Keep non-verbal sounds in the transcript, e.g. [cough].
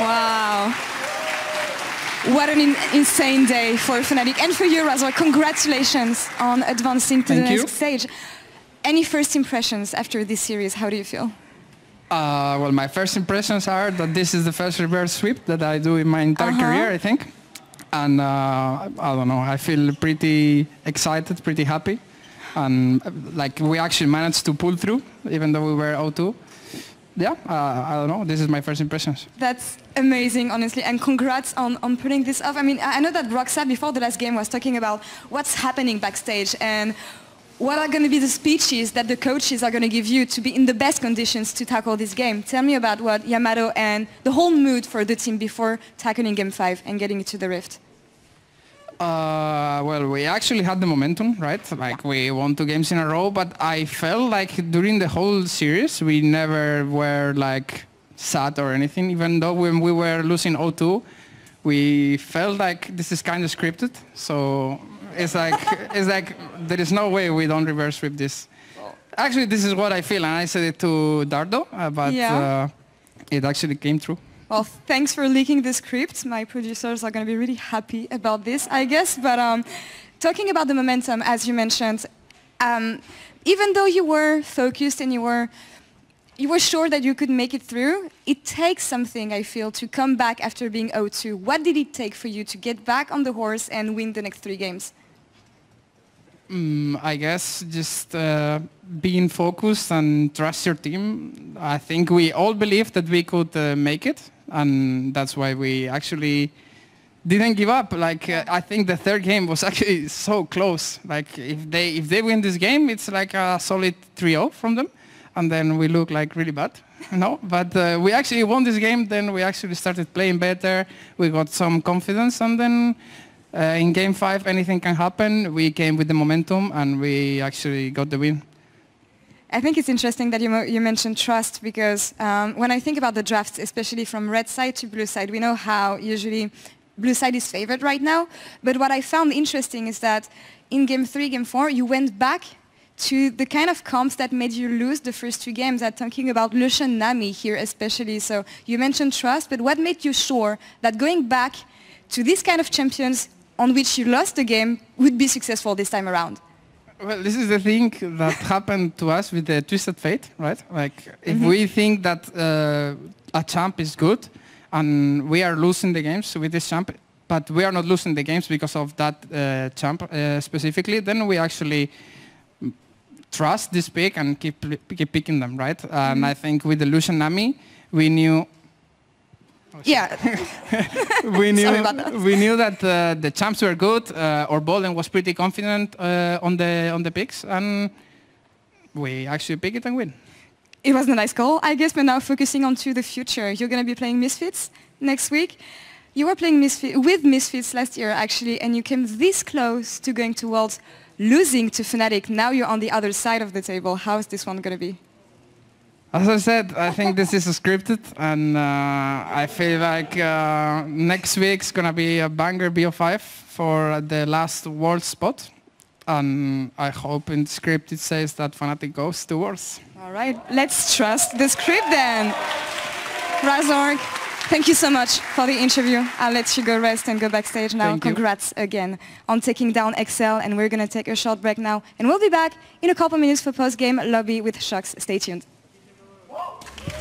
Wow. What an in insane day for Fnatic and for you, Razork. Congratulations on advancing to Thank the you. next stage. Any first impressions after this series? How do you feel? Uh, well, my first impressions are that this is the first reverse sweep that I do in my entire Uh-huh. career, I think. And uh, I don't know, I feel pretty excited, pretty happy. And uh, like we actually managed to pull through, even though we were 0-2. Yeah, uh, I don't know, this is my first impressions. That's amazing, honestly, and congrats on, on pulling this off. I mean, I know that Roxas, before the last game, was talking about what's happening backstage and what are going to be the speeches that the coaches are going to give you to be in the best conditions to tackle this game. Tell me about what Yamato and the whole mood for the team before tackling Game 5 and getting to the Rift. Uh, well, we actually had the momentum, right? Like we won two games in a row, but I felt like during the whole series we never were like sad or anything. Even though when we were losing 0-2, we felt like this is kind of scripted. So it's like [laughs] it's like there is no way we don't reverse sweep this. Actually, this is what I feel, and I said it to Dardo, uh, but Yeah. uh, it actually came true. Well, thanks for leaking the script. My producers are going to be really happy about this, I guess. But um, talking about the momentum, as you mentioned, um, even though you were focused and you were you were sure that you could make it through, it takes something, I feel, to come back after being 0-2. What did it take for you to get back on the horse and win the next three games? Mm, I guess just uh, being focused and trust your team. I think we all believed that we could uh, make it, and that's why we actually didn't give up. Like uh, I think the third game was [laughs] actually so close. Like if they if they win this game, it's like a solid 3-0 from them, and then we look like really bad. No, but uh, we actually won this game. Then we actually started playing better. We got some confidence, and then uh, in game five, anything can happen. We came with the momentum and we actually got the win. I think it's interesting that you, you mentioned trust because um, when I think about the drafts, especially from red side to blue side, we know how usually blue side is favored right now. But what I found interesting is that in game three, game four, you went back to the kind of comps that made you lose the first two games. I'm talking about Lucian Nami here especially. So you mentioned trust, but what made you sure that going back to these kind of champions on which you lost the game would be successful this time around? Well, this is the thing that [laughs] happened to us with the Twisted Fate, right? Like, if we think that uh, a champ is good and we are losing the games with this champ, but we are not losing the games because of that uh, champ uh, specifically, then we actually mm, trust this pick and keep, keep picking them, right? And I think with the Lucian Nami, we knew Yeah, [laughs] we [laughs] knew that. we knew that uh, the champs were good. Uh, or Bolden was pretty confident uh, on the on the picks, and we actually pick it and win. It was a nice goal, I guess, but now focusing on to the future. You're going to be playing Misfits next week. You were playing Misfit, with Misfits last year, actually, and you came this close to going to Worlds, losing to Fnatic. Now you're on the other side of the table. How is this one going to be? As I said, I think this is scripted, and uh, I feel like uh, next week's gonna be a banger BO5 for the last world spot, and I hope in the script it says that Fnatic goes to Worlds. All right, let's trust the script then. Razork, thank you so much for the interview. I'll let you go rest and go backstage now. Thank you. Congrats again on taking down Excel, and we're going to take a short break now. And we'll be back in a couple minutes for post-game lobby with Shocks. Stay tuned. Uou!